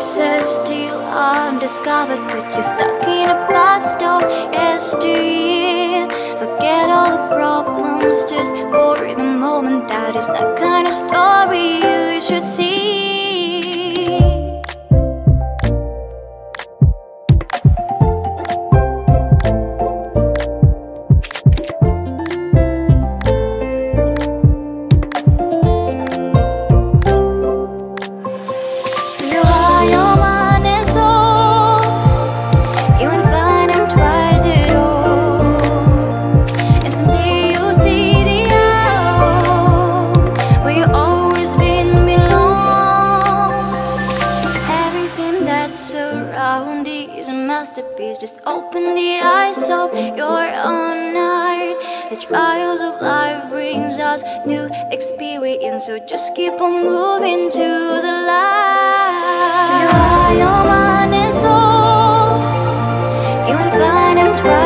pieces still undiscovered But you're stuck in a past of SDE Forget all the problems just for the moment That is the kind of story you should see. Of your own heart. The trials of life brings us new experience, so just keep on moving to the light. You are your mind and soul. You ain't find them twice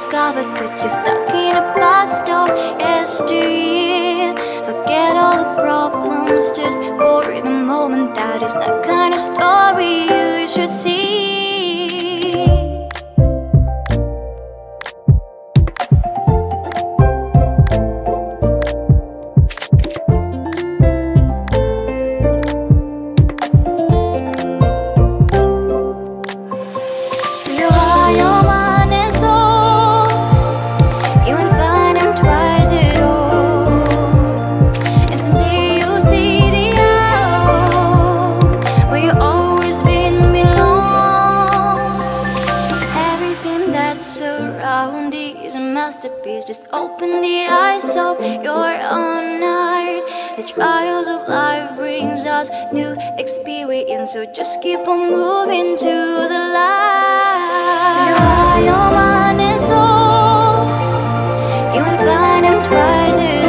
undiscovered, that you're stuck in a blast of yesteryear. Forget all the problems just for the moment. That is the Everything that's around is a masterpiece. Just open the eyes of your own heart. The trials of life brings us new experience, so just keep on moving to the light. You are your mind and soul. You ain't find them twice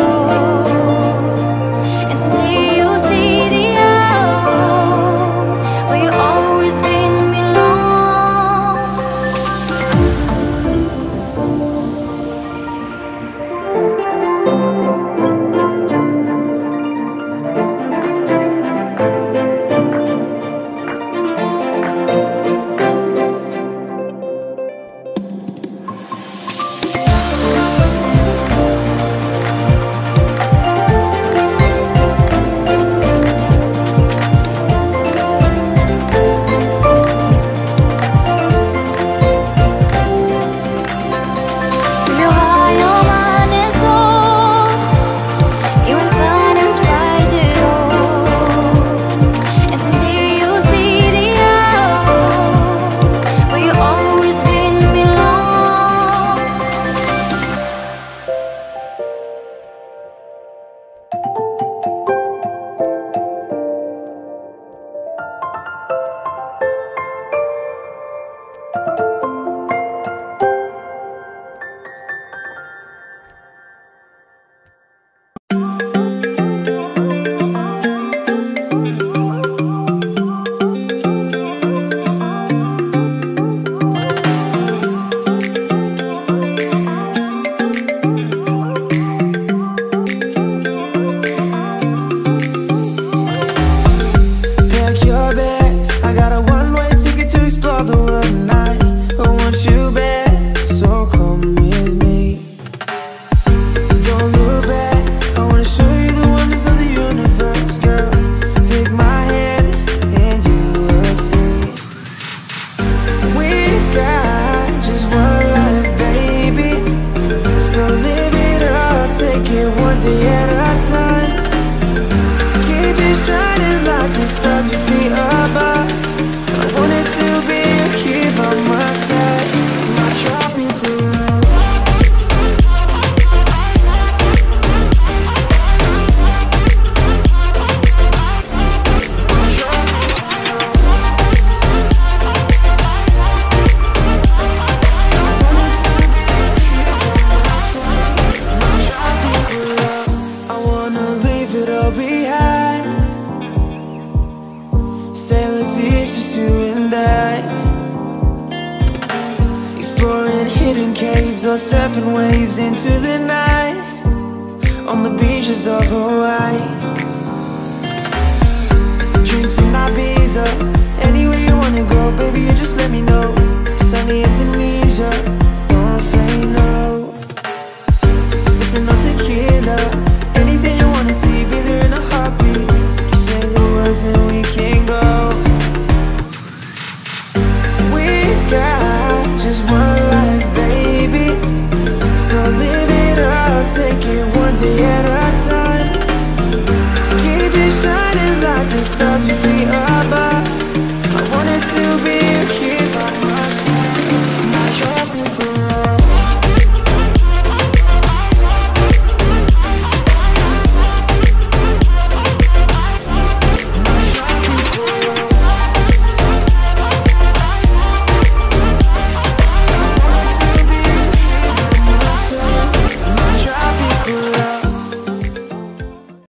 day at a waves are surfing waves into the night On the beaches of Hawaii.